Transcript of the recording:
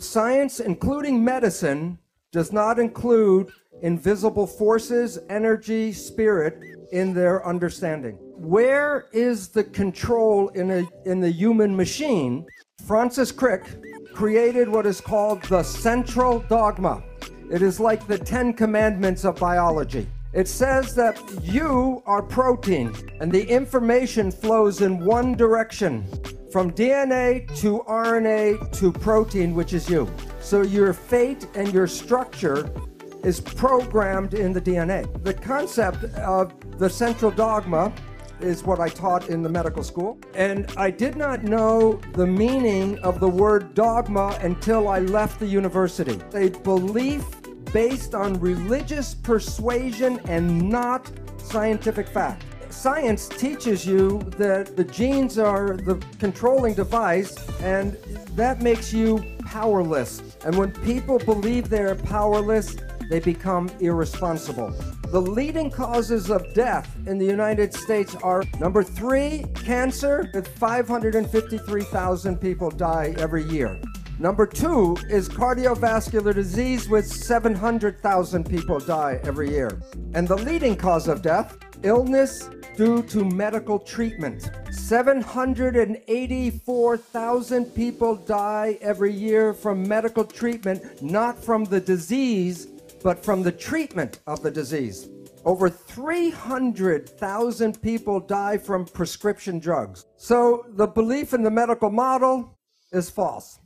Science, including medicine, does not include invisible forces, energy, spirit in their understanding. Where is the control in, a, in the human machine? Francis Crick created what is called the central dogma. It is like the Ten Commandments of biology. It says that you are protein and the information flows in one direction from DNA to RNA to protein, which is you. So your fate and your structure is programmed in the DNA. The concept of the central dogma is what I taught in the medical school. And I did not know the meaning of the word dogma until I left the university. A belief based on religious persuasion and not scientific fact. Science teaches you that the genes are the controlling device, and that makes you powerless. And when people believe they're powerless, they become irresponsible. The leading causes of death in the United States are number three, cancer, with 553,000 people die every year. Number two is cardiovascular disease, with 700,000 people die every year. And the leading cause of death, illness due to medical treatment. 784,000 people die every year from medical treatment, not from the disease, but from the treatment of the disease. Over 300,000 people die from prescription drugs. So the belief in the medical model is false.